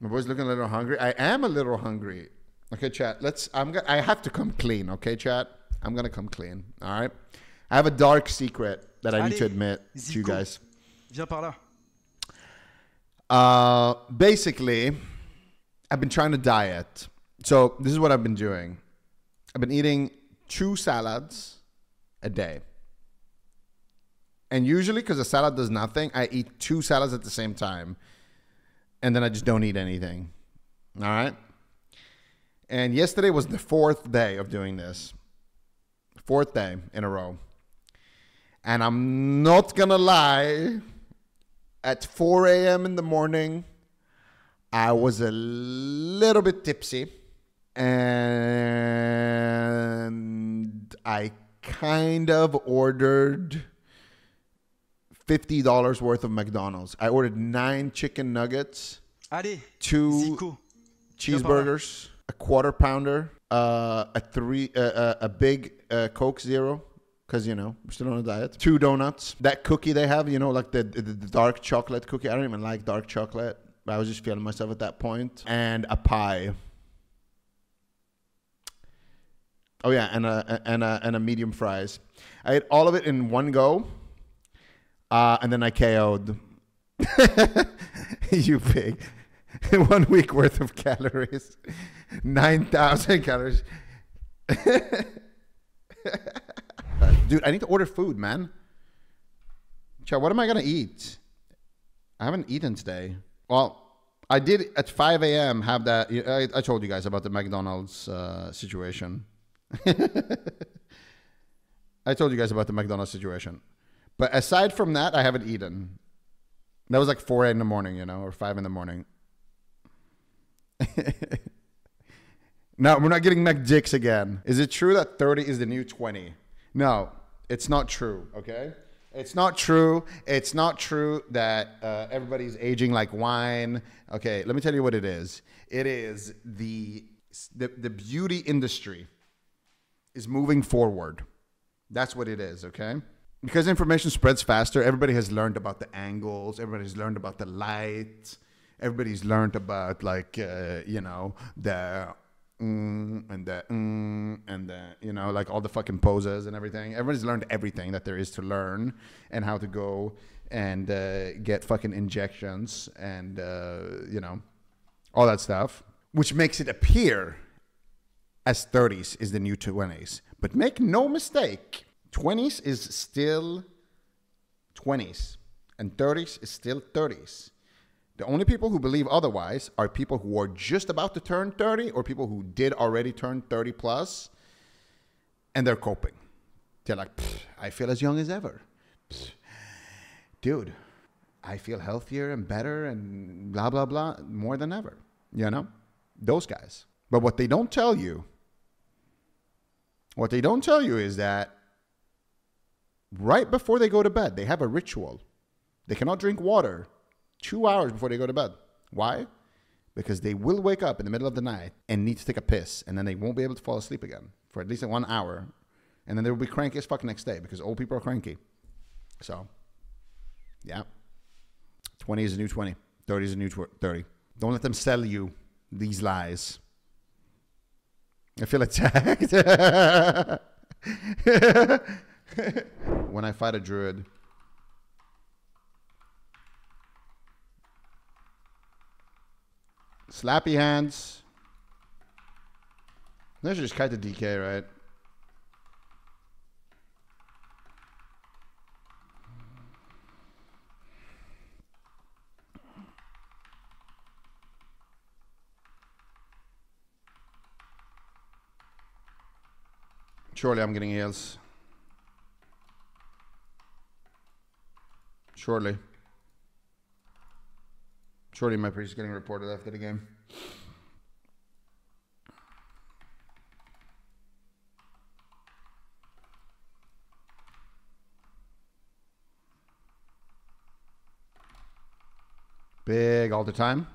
My boy's looking a little hungry. I am a little hungry. Okay, chat. Let's. I'm. Go- I have to come clean. Okay, chat. I'm gonna come clean. All right. I have a dark secret that I need to admit to you Zico. guys. Viens par là. Uh, basically, I've been trying to diet. So this is what I've been doing. I've been eating two salads a day. And usually, because a salad does nothing, I eat two salads at the same time. And then I just don't eat anything. All right. And yesterday was the fourth day of doing this. Fourth day in a row. And I'm not going to lie at 4 a.m. in the morning, I was a little bit tipsy and I kind of ordered $50 worth of McDonald's. I ordered nine chicken nuggets, Allez, two Zico. cheeseburgers, a quarter pounder, uh, a three, uh, uh, a big uh, Coke Zero, because you know we're still on a diet. Two donuts, that cookie they have, you know, like the, the the dark chocolate cookie. I don't even like dark chocolate. But I was just feeling myself at that point, and a pie. Oh yeah, and a and a and a medium fries. I ate all of it in one go, uh, and then I KO'd. you pig. one week worth of calories, nine thousand calories. Dude, I need to order food, man. Chat, what am I gonna eat? I haven't eaten today. Well, I did at 5 a.m. have that. I, I told you guys about the McDonald's uh, situation. I told you guys about the McDonald's situation. But aside from that, I haven't eaten. That was like 4 in the morning, you know, or 5 in the morning. no, we're not getting McDicks again. Is it true that 30 is the new 20? No, it's not true, okay? It's not true. It's not true that uh, everybody's aging like wine. Okay, let me tell you what it is. It is the the, the beauty industry is moving forward. That's what it is, okay? Because information spreads faster, everybody has learned about the angles, everybody's learned about the light, everybody's learned about like uh, you know the mm, and the mm, and the you know like all the fucking poses and everything. Everybody's learned everything that there is to learn and how to go and uh, get fucking injections and uh, you know all that stuff, which makes it appear as 30s is the new 20s. But make no mistake, 20s is still 20s, and 30s is still 30s. The only people who believe otherwise are people who are just about to turn 30 or people who did already turn 30 plus, and they're coping. They're like, I feel as young as ever. Pfft, Dude, I feel healthier and better and blah, blah, blah, more than ever. You know? Those guys. But what they don't tell you, what they don't tell you is that right before they go to bed, they have a ritual. They cannot drink water two hours before they go to bed. Why? Because they will wake up in the middle of the night and need to take a piss, and then they won't be able to fall asleep again for at least one hour. And then they will be cranky as fuck next day because old people are cranky. So, yeah. 20 is a new 20. 30 is a new tw- 30. Don't let them sell you these lies. I feel attacked. when I fight a druid, slappy hands. Let's just cut the DK, right? Surely I'm getting heals. Surely. Surely my priest is getting reported after the game. Big all the time.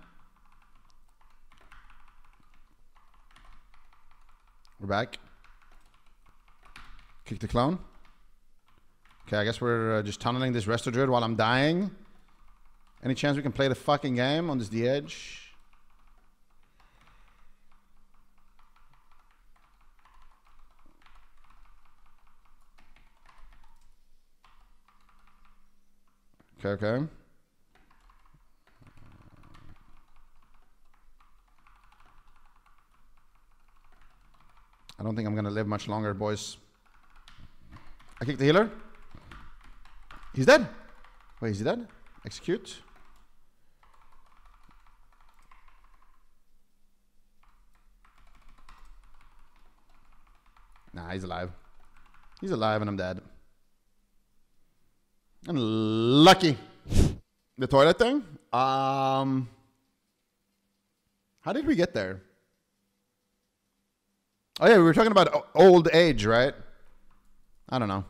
We're back. Kick the clone. Okay, I guess we're uh, just tunneling this Restodruid while I'm dying. Any chance we can play the fucking game on this the edge? Okay, okay. I don't think I'm going to live much longer, boys. I kick the healer. He's dead. Wait, is he dead? Execute. Nah, he's alive. He's alive and I'm dead. Unlucky. The toilet thing? Um How did we get there? Oh yeah, we were talking about old age, right? I don't know.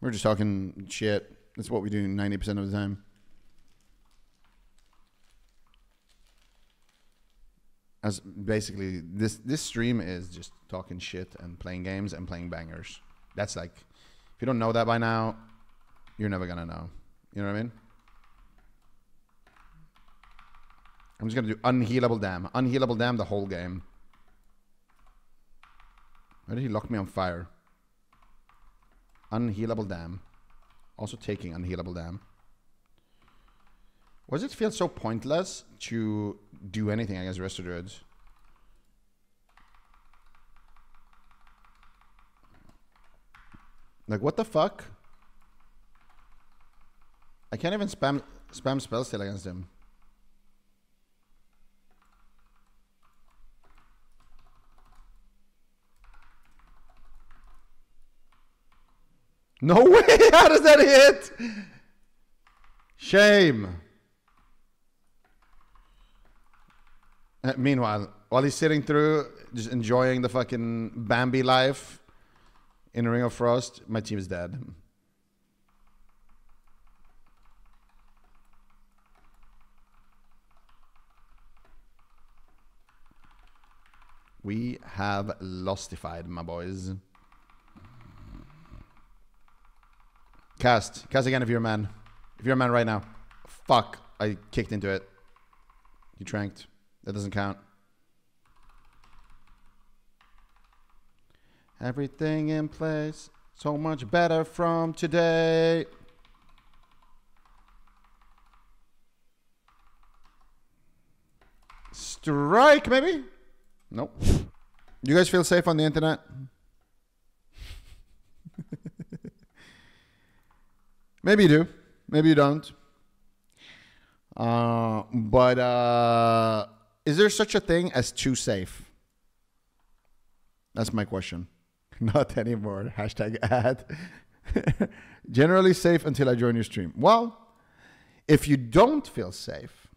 We're just talking shit. That's what we do 90% of the time. As basically this this stream is just talking shit and playing games and playing bangers. That's like if you don't know that by now, you're never gonna know. You know what I mean? I'm just gonna do unhealable dam. Unhealable dam the whole game. Why did he lock me on fire? Unhealable dam. Also taking unhealable dam. Why does it feel so pointless to do anything against Resto Druids? Like what the fuck? I can't even spam spam spell steal against him. No way! How does that hit? Shame. Uh, meanwhile, while he's sitting through, just enjoying the fucking Bambi life in Ring of Frost, my team is dead. We have lostified, my boys. Cast. Cast again if you're a man. If you're a man right now. Fuck. I kicked into it. You tranked. That doesn't count. Everything in place. So much better from today. Strike, maybe? Nope. You guys feel safe on the internet? Maybe you do. Maybe you don't. Uh, but uh, is there such a thing as too safe? That's my question. Not anymore. Hashtag ad. Generally safe until I join your stream. Well, if you don't feel safe,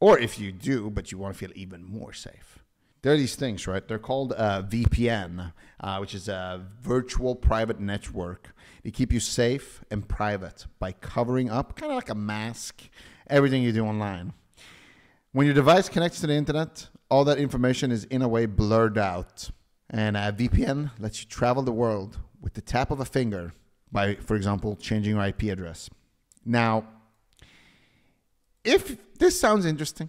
or if you do, but you want to feel even more safe, there are these things, right? They're called uh, VPN, uh, which is a virtual private network. They keep you safe and private by covering up, kind of like a mask, everything you do online. When your device connects to the internet, all that information is in a way blurred out. And a VPN lets you travel the world with the tap of a finger by, for example, changing your IP address. Now, if this sounds interesting,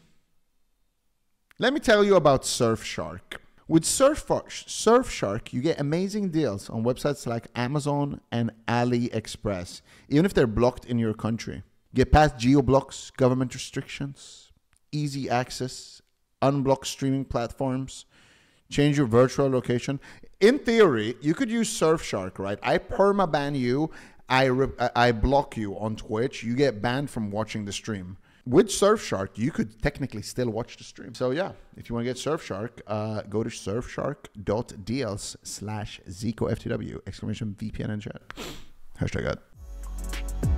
let me tell you about Surfshark. With Surfshark, you get amazing deals on websites like Amazon and AliExpress, even if they're blocked in your country. Get past geo blocks, government restrictions, easy access, unblock streaming platforms, change your virtual location. In theory, you could use Surfshark, right? I perma ban you, I, I block you on Twitch, you get banned from watching the stream with Surfshark, you could technically still watch the stream. So yeah, if you want to get Surfshark, uh, go to surfshark.deals slash ZiqoFTW, exclamation VPN and chat. Hashtag that.